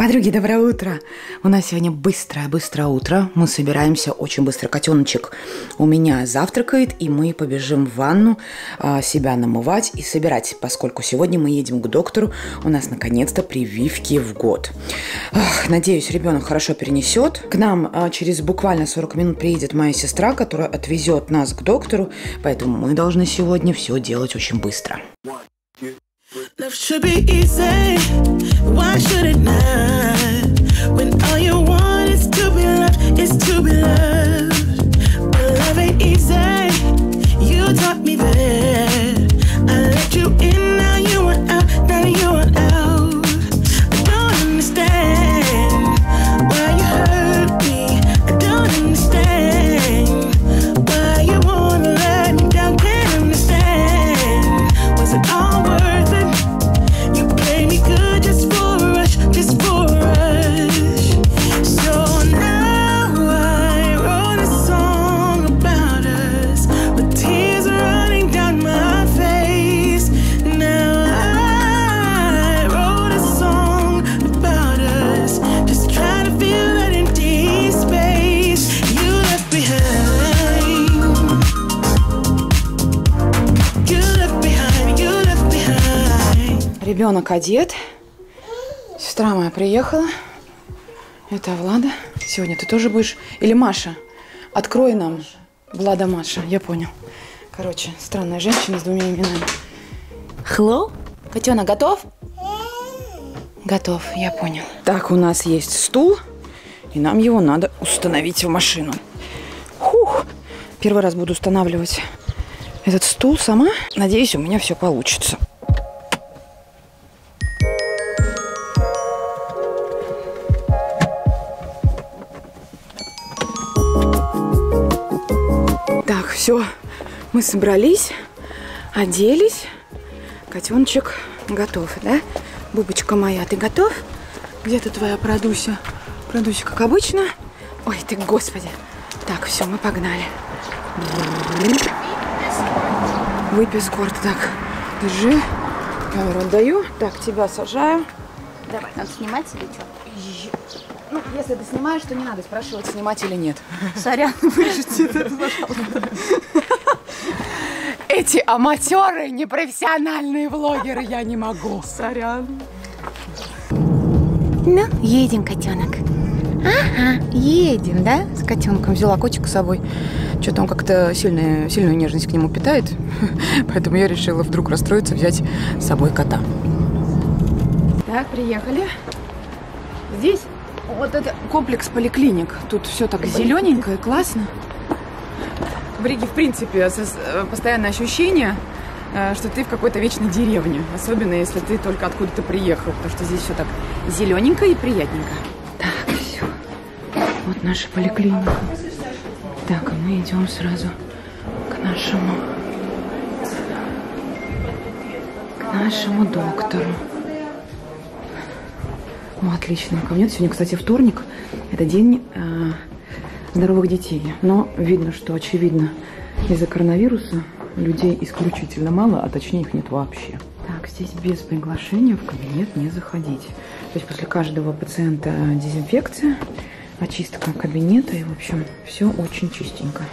Подруги, доброе утро! У нас сегодня быстрое-быстрое утро. Мы собираемся очень быстро. Котеночек у меня завтракает, и мы побежим в ванну а, себя намывать и собирать, поскольку сегодня мы едем к доктору. У нас наконец-то прививки в год. Ах, надеюсь, ребенок хорошо перенесет. К нам а, через буквально 40 минут приедет моя сестра, которая отвезет нас к доктору, поэтому мы должны сегодня все делать очень быстро. Love should be easy, why should it not? When all you want is to be loved, is to be loved. Ребенок одет. Сестра моя приехала. Это Влада. Сегодня ты тоже будешь. Или Маша. Открой нам. Влада Маша. Я понял. Короче, странная женщина с двумя именами. Hello? Котенок готов? Готов, я понял. Так, у нас есть стул, и нам его надо установить в машину. Хух! Первый раз буду устанавливать этот стул сама. Надеюсь, у меня все получится. Все, мы собрались, оделись. Котеночек готов, да? Бубочка моя, ты готов? Где ты твоя продуся? Продуся, как обычно. Ой, ты, господи. Так, все, мы погнали. Выпей скорт. Так, держи. Камеру отдаю. Так, тебя сажаю. Давай, надо снимать или что? Ну, если ты снимаешь, то не надо спрашивать, снимать или нет. Сорян. Эти аматеры, непрофессиональные влогеры, я не могу. Сорян. Ну, едем, котенок. Ага, едем, да? С котенком взяла котика с собой. Что-то он как-то сильную, сильную нежность к нему питает. Поэтому я решила вдруг расстроиться, взять с собой кота. Так, приехали. Здесь вот это комплекс поликлиник. Тут все так зелененько и классно. В Риге, в принципе, э, постоянное ощущение, э, что ты в какой-то вечной деревне. Особенно, если ты только откуда-то приехал. Потому что здесь все так зелененько и приятненько. Так, все. Вот наша поликлиника. Так, а мы идем сразу к нашему к нашему доктору. О, отлично. Ко мне сегодня, кстати, вторник. Это день э, здоровых детей. Но видно, что, очевидно, из-за коронавируса людей исключительно мало, а точнее их нет вообще. Так, здесь без приглашения в кабинет не заходить. То есть после каждого пациента дезинфекция, очистка кабинета и, в общем, все очень чистенько.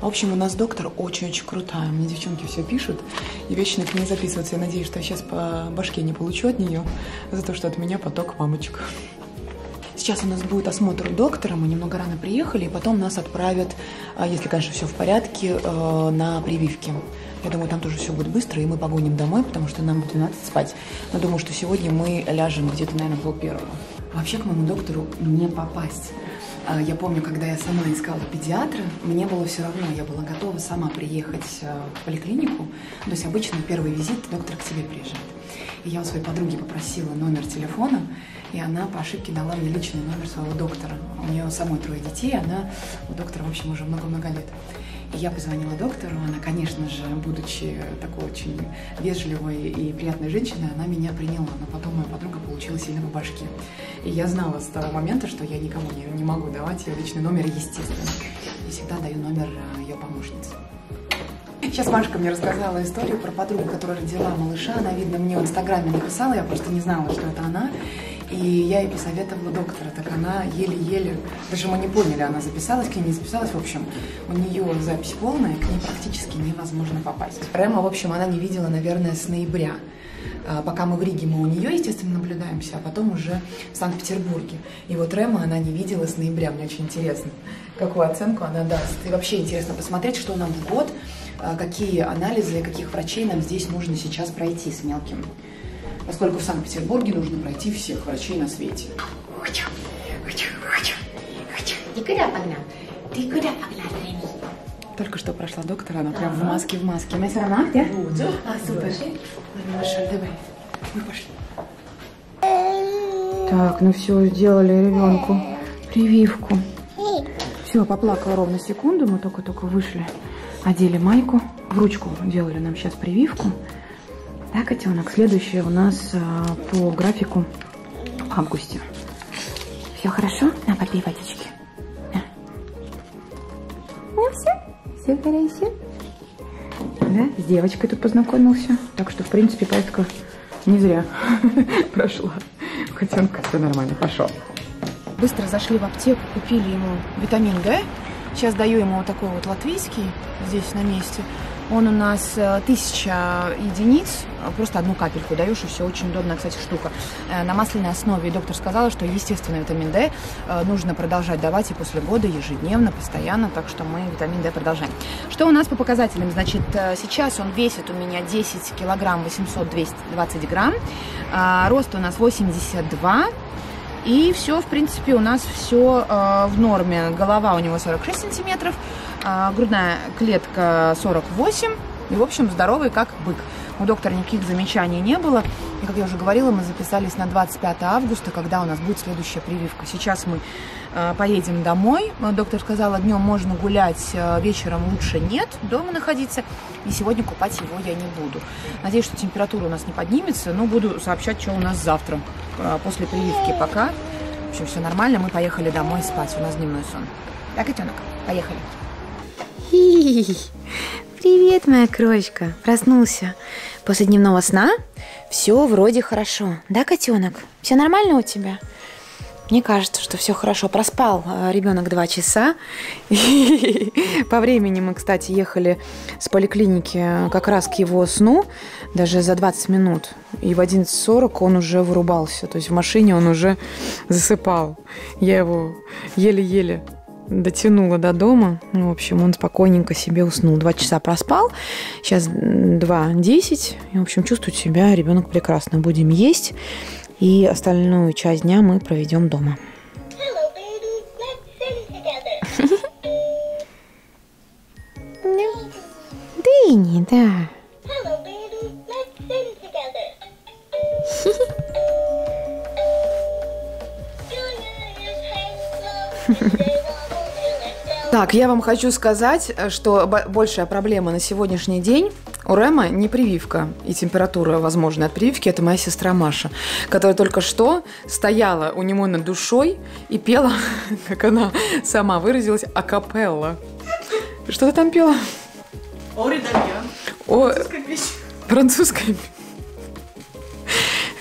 В общем, у нас доктор очень-очень крутая. Мне девчонки все пишут и вечно к ней записываются. Я надеюсь, что я сейчас по башке не получу от нее за то, что от меня поток мамочек. Сейчас у нас будет осмотр доктора. Мы немного рано приехали, и потом нас отправят, а, если, конечно, все в порядке, э, на прививки. Я думаю, там тоже все будет быстро, и мы погоним домой, потому что нам в 12 спать. Но думаю, что сегодня мы ляжем где-то, наверное, пол первого. Вообще к моему доктору не попасть. А, Я помню, когда я сама искала педиатра, мне было все равно, я была готова сама приехать э, в поликлинику. То есть обычно первый визит доктор к тебе приезжает. И я у своей подруги попросила номер телефона, и она по ошибке дала мне личный номер своего доктора. У нее самой трое детей, она у доктора, в общем, уже много-много лет. Я позвонила доктору, она, конечно же, будучи такой очень вежливой и приятной женщиной, она меня приняла, но потом моя подруга получила сильно по башке. И я знала с того момента, что я никому не, не могу давать ее личный номер, естественно. И всегда даю номер э, ее помощницы. Сейчас Машка мне рассказала историю про подругу, которая родила малыша. Она, видно, мне в Инстаграме написала, я просто не знала, что это она. И я ей посоветовала доктора, так она еле-еле, даже мы не поняли, она записалась, к ней не записалась, в общем, у нее запись полная, к ней практически невозможно попасть. Рема, в общем, она не видела, наверное, с ноября. А, пока мы в Риге, мы у нее, естественно, наблюдаемся, а потом уже в Санкт-Петербурге. И вот Рема она не видела с ноября, мне очень интересно, какую оценку она даст. И вообще интересно посмотреть, что нам в год, а, какие анализы, каких врачей нам здесь нужно сейчас пройти с мелким поскольку в Санкт-Петербурге нужно пройти всех врачей на свете. Ты куда погнал? Ты куда погнал, Реми? Только что прошла доктора, она прям в маске, в маске. Мы все равно, где? А, супер. Маша, давай. Мы пошли. Так, ну все, сделали ребенку прививку. Все, поплакала ровно секунду, мы только-только вышли. Одели майку, в ручку делали нам сейчас прививку. Да, котенок? Следующее у нас а, по графику в августе. Все хорошо? На, попей водички. На. Ну все, все хорошо. Да, с девочкой тут познакомился. Так что, в принципе, поездка не зря прошла. Котенка все нормально, пошел. Быстро зашли в аптеку, купили ему витамин Д. Сейчас даю ему вот такой вот латвийский здесь на месте. Он у нас э, тысяча единиц, просто одну капельку даешь, и все очень удобная, кстати, штука. Э, на масляной основе доктор сказала, что, естественно, витамин D э, нужно продолжать давать и после года ежедневно, постоянно, так что мы витамин D продолжаем. Что у нас по показателям? Значит, сейчас он весит у меня 10 килограмм 800-220 грамм, рост у нас 82 и все, в принципе, у нас все э, в норме. Голова у него 46 сантиметров, э, грудная клетка 48. И, в общем, здоровый как бык. У доктора никаких замечаний не было. И, как я уже говорила, мы записались на 25 августа, когда у нас будет следующая прививка. Сейчас мы э, поедем домой. Доктор сказала, днем можно гулять, э, вечером лучше нет, дома находиться. И сегодня купать его я не буду. Надеюсь, что температура у нас не поднимется, но буду сообщать, что у нас завтра э, после прививки. Пока, в общем, все нормально. Мы поехали домой спать. У нас дневной сон. Да, котенок? Поехали. Привет, моя крошка. Проснулся. После дневного сна все вроде хорошо. Да, котенок? Все нормально у тебя? Мне кажется, что все хорошо. Проспал э, ребенок два часа. По времени мы, кстати, ехали с поликлиники как раз к его сну, даже за 20 минут. И в 11.40 он уже вырубался. То есть в машине он уже засыпал. Я его еле-еле дотянула до дома. Ну, в общем, он спокойненько себе уснул. Два часа проспал. Сейчас 2.10. И, в общем, чувствует себя ребенок прекрасно. Будем есть. И остальную часть дня мы проведем дома. Дыни, да. Так, я вам хочу сказать, что большая проблема на сегодняшний день у Рема не прививка и температура возможная от прививки. Это моя сестра Маша, которая только что стояла у него над душой и пела, как она сама выразилась, акапелла. Что ты там пела? О, редалья. О, французская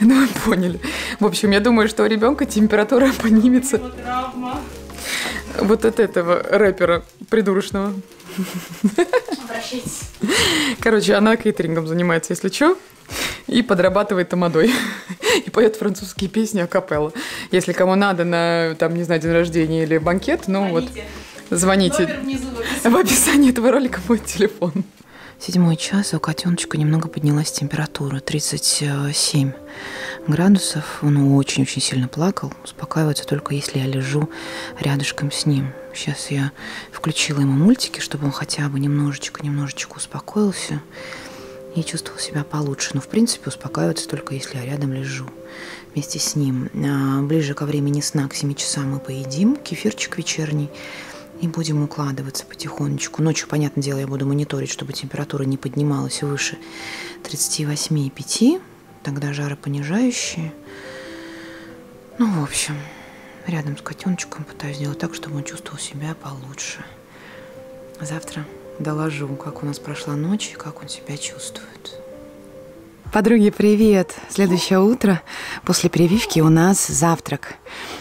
Ну, вы поняли. В общем, я думаю, что у ребенка температура поднимется. Травма. Вот от этого рэпера придурочного. Обращайтесь. Короче, она кейтерингом занимается, если что, и подрабатывает тамадой. И поет французские песни акапелла. Если кому надо на, там, не знаю, день рождения или банкет, ну вот, звоните. Номер внизу в описании. В описании этого ролика будет телефон. Седьмой час, у котеночка немного поднялась температура, 37 градусов. Он очень-очень сильно плакал. Успокаивается только если я лежу рядышком с ним. Сейчас я включила ему мультики, чтобы он хотя бы немножечко-немножечко успокоился и чувствовал себя получше. Но, в принципе, успокаивается только если я рядом лежу вместе с ним. А ближе ко времени сна, к 7 часам мы поедим кефирчик вечерний и будем укладываться потихонечку. Ночью, понятное дело, я буду мониторить, чтобы температура не поднималась выше 38,5. Тогда жаропонижающие. Ну, в общем, рядом с котеночком пытаюсь сделать так, чтобы он чувствовал себя получше. Завтра доложу, как у нас прошла ночь и как он себя чувствует. Подруги, привет! Следующее утро. После прививки у нас завтрак.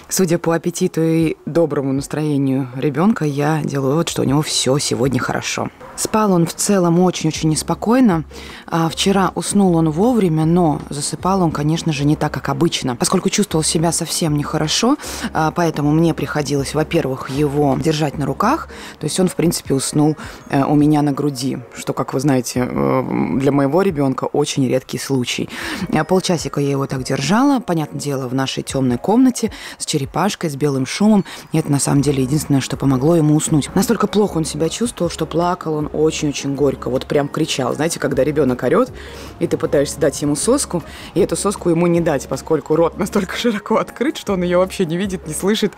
Судя по аппетиту и доброму настроению ребенка, я делаю вывод, что у него все сегодня хорошо. Спал он в целом очень-очень неспокойно. А вчера уснул он вовремя, но засыпал он, конечно же, не так, как обычно. Поскольку чувствовал себя совсем нехорошо, а, поэтому мне приходилось, во-первых, его держать на руках. То есть он, в принципе, уснул э, у меня на груди, что, как вы знаете, э, для моего ребенка очень редкий случай. А полчасика я его так держала, понятное дело, в нашей темной комнате с черепашкой, с белым шумом. И это, на самом деле, единственное, что помогло ему уснуть. Настолько плохо он себя чувствовал, что плакал он очень-очень горько, вот прям кричал. Знаете, когда ребенок орет, и ты пытаешься дать ему соску, и эту соску ему не дать, поскольку рот настолько широко открыт, что он ее вообще не видит, не слышит,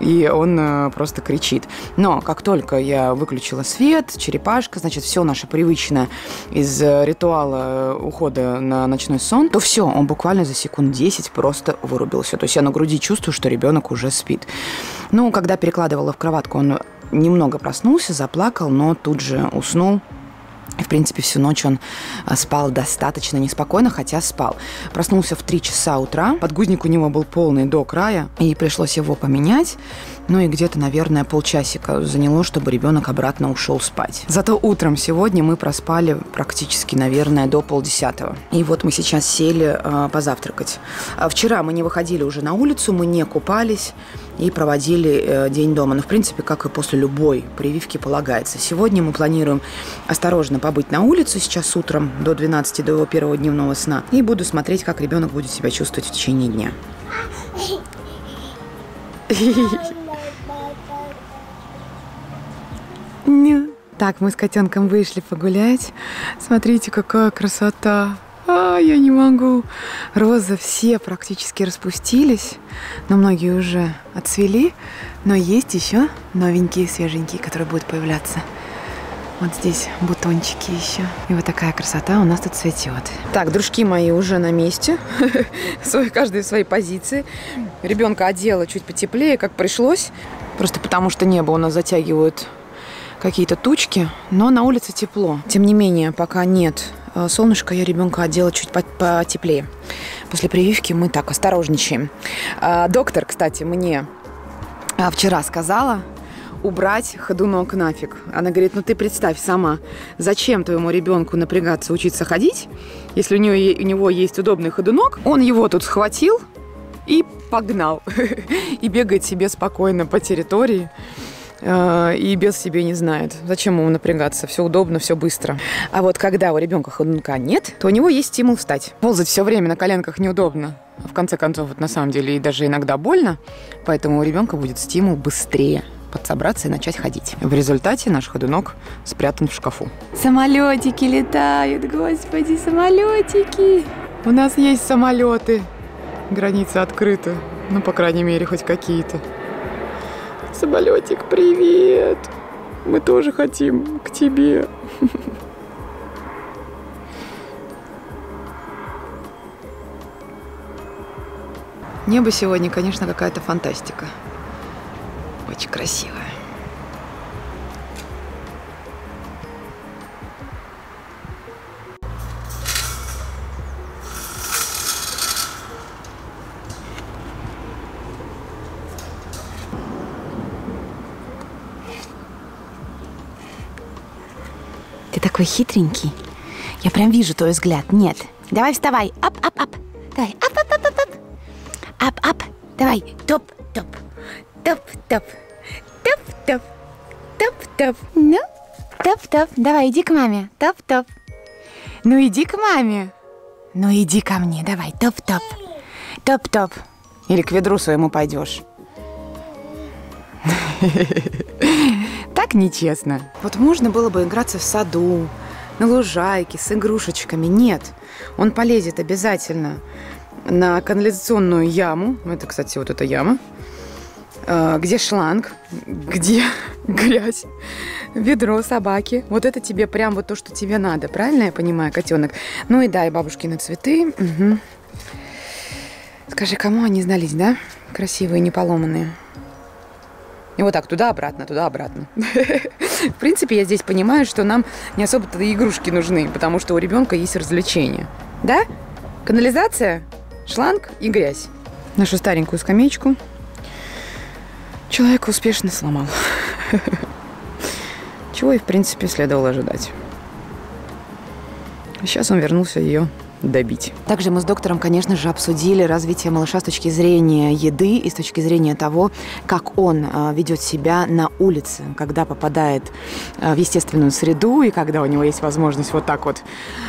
и он э, просто кричит. Но как только я выключила свет, черепашка, значит, все наше привычное из э, ритуала э, ухода на ночной сон, то все, он буквально за секунд 10 просто вырубился. То есть я на груди чувствую, что ребенок уже спит. Ну, когда перекладывала в кроватку, он немного проснулся, заплакал, но тут же уснул. В принципе, всю ночь он а, спал достаточно неспокойно, хотя спал. Проснулся в 3 часа утра. Подгузник у него был полный до края, и пришлось его поменять. Ну и где-то, наверное, полчасика заняло, чтобы ребенок обратно ушел спать. Зато утром сегодня мы проспали практически, наверное, до полдесятого. И вот мы сейчас сели э, позавтракать. А вчера мы не выходили уже на улицу, мы не купались и проводили э, день дома. Ну, в принципе, как и после любой прививки полагается. Сегодня мы планируем осторожно побыть на улице сейчас утром до 12, до его первого дневного сна. И буду смотреть, как ребенок будет себя чувствовать в течение дня. Так, мы с котенком вышли погулять. Смотрите, какая красота. А, я не могу. Розы все практически распустились, но многие уже отцвели. Но есть еще новенькие, свеженькие, которые будут появляться. Вот здесь бутончики еще. И вот такая красота у нас тут цветет. Так, дружки мои уже на месте. Каждый в своей позиции. Ребенка одела чуть потеплее, как пришлось. Просто потому что небо у нас затягивают какие-то тучки, но на улице тепло. Тем не менее, пока нет э, солнышка, я ребенка одела чуть потеплее. После прививки мы так осторожничаем. А, доктор, кстати, мне а, вчера сказала, убрать ходунок нафиг. Она говорит, ну ты представь сама, зачем твоему ребенку напрягаться, учиться ходить, если у него, у него есть удобный ходунок, он его тут схватил и погнал. И бегает себе спокойно по территории. Э, и без себе не знает. Зачем ему напрягаться? Все удобно, все быстро. А вот когда у ребенка ходунка нет, то у него есть стимул встать. Ползать все время на коленках неудобно. В конце концов, это на самом деле и даже иногда больно. Поэтому у ребенка будет стимул быстрее подсобраться и начать ходить. В результате наш ходунок спрятан в шкафу. Самолетики летают, господи, самолетики. У нас есть самолеты. Граница открыта. Ну, по крайней мере, хоть какие-то. Самолетик, привет! Мы тоже хотим к тебе. Небо сегодня, конечно, какая-то фантастика. Очень красивое. Ты такой хитренький. Я прям вижу твой взгляд. Нет. Давай вставай. Ап, ап, ап. Давай. Ап, ап, ап, ап, ап. Ап, ап. Давай. Топ, топ. Топ, топ. Топ, топ. Топ, топ. Ну, топ, топ. Давай, иди к маме. Топ, топ. Ну, иди к маме. Ну, иди ко мне. Давай. Топ, топ. Топ, топ. Или к ведру своему пойдешь. Так нечестно. Вот можно было бы играться в саду, на лужайке, с игрушечками. Нет, он полезет обязательно на канализационную яму. Это, кстати, вот эта яма. А, где шланг, где грязь, ведро собаки. Вот это тебе прям вот то, что тебе надо. Правильно я понимаю, котенок? Ну и да, и бабушкины цветы. Угу. Скажи, кому они знались, да? Красивые, не поломанные. И вот так туда-обратно, туда-обратно. В принципе, я здесь понимаю, что нам не особо-то игрушки нужны, потому что у ребенка есть развлечения. Да? Канализация, шланг и грязь. Нашу старенькую скамеечку человек успешно сломал. Чего и, в принципе, следовало ожидать. Сейчас он вернулся ее добить. Также мы с доктором, конечно же, обсудили развитие малыша с точки зрения еды и с точки зрения того, как он э, ведет себя на улице, когда попадает э, в естественную среду и когда у него есть возможность вот так вот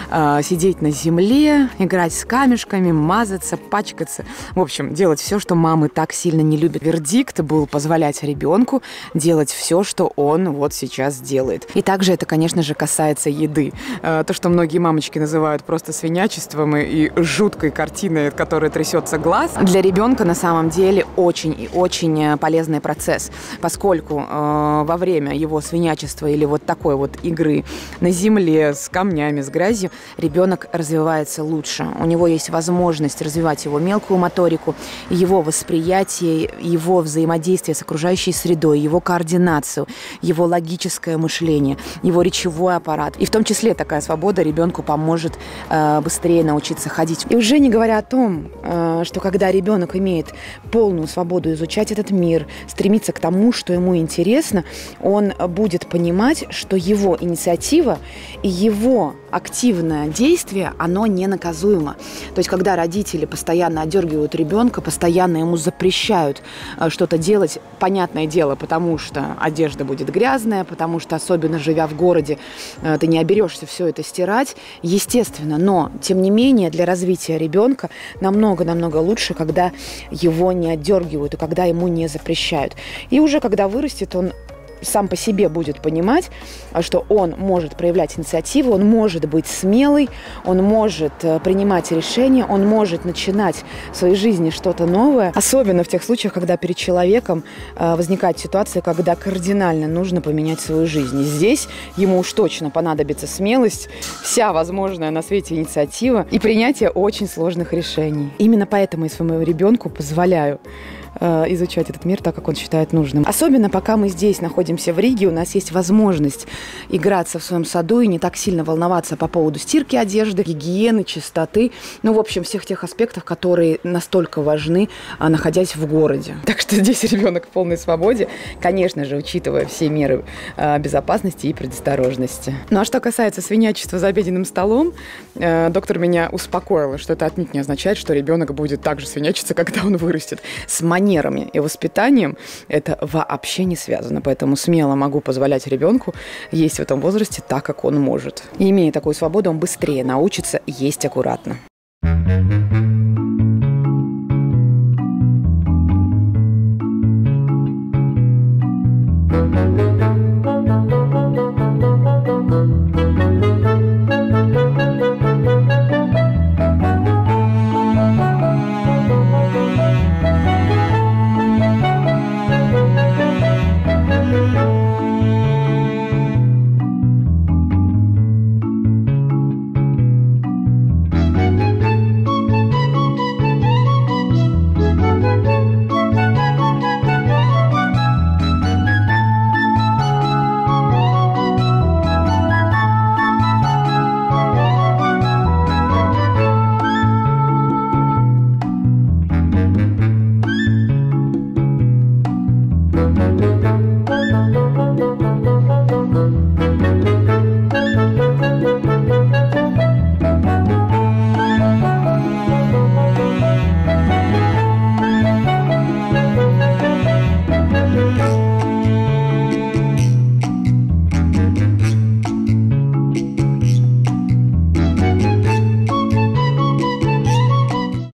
э, сидеть на земле, играть с камешками, мазаться, пачкаться. В общем, делать все, что мамы так сильно не любят. Вердикт был позволять ребенку делать все, что он вот сейчас делает. И также это, конечно же, касается еды. То, что многие мамочки называют просто свинячеством, качеством и жуткой картиной, от которой трясется глаз, для ребенка на самом деле очень и очень э, полезный процесс, поскольку э, во время его свинячества или вот такой вот игры на земле с камнями, с грязью, ребенок развивается лучше. У него есть возможность развивать его мелкую моторику, его восприятие, его взаимодействие с окружающей средой, его координацию, его логическое мышление, его речевой аппарат. И в том числе такая свобода ребенку поможет э, быстрее быстрее научиться ходить. И уже не говоря о том, э, что когда ребенок имеет полную свободу изучать этот мир, стремиться к тому, что ему интересно, он будет понимать, что его инициатива и его активное действие, оно не наказуемо. То есть, когда родители постоянно отдергивают ребенка, постоянно ему запрещают э, что-то делать, понятное дело, потому что одежда будет грязная, потому что, особенно живя в городе, э, ты не оберешься все это стирать, естественно, но, тем не менее, для развития ребенка намного-намного лучше, когда его не отдергивают и когда ему не запрещают. И уже когда вырастет, он сам по себе будет понимать, а, что он может проявлять инициативу, он может быть смелый, он может э, принимать решения, он может начинать в своей жизни что-то новое. Особенно в тех случаях, когда перед человеком э, возникает ситуация, когда кардинально нужно поменять свою жизнь. И здесь ему уж точно понадобится смелость, вся возможная на свете инициатива и принятие очень сложных решений. Именно поэтому я своему ребенку позволяю изучать этот мир так, как он считает нужным. Особенно пока мы здесь находимся в Риге, у нас есть возможность играться в своем саду и не так сильно волноваться по поводу стирки одежды, гигиены, чистоты, ну, в общем, всех тех аспектов, которые настолько важны, а, находясь в городе. Так что здесь ребенок в полной свободе, конечно же, учитывая все меры а, безопасности и предосторожности. Ну, а что касается свинячества за обеденным столом, э, доктор меня успокоила, что это отнюдь не означает, что ребенок будет так же свинячиться, когда он вырастет. С манерами и воспитанием это вообще не связано. Поэтому смело могу позволять ребенку есть в этом возрасте так, как он может. И имея такую свободу, он быстрее научится есть аккуратно.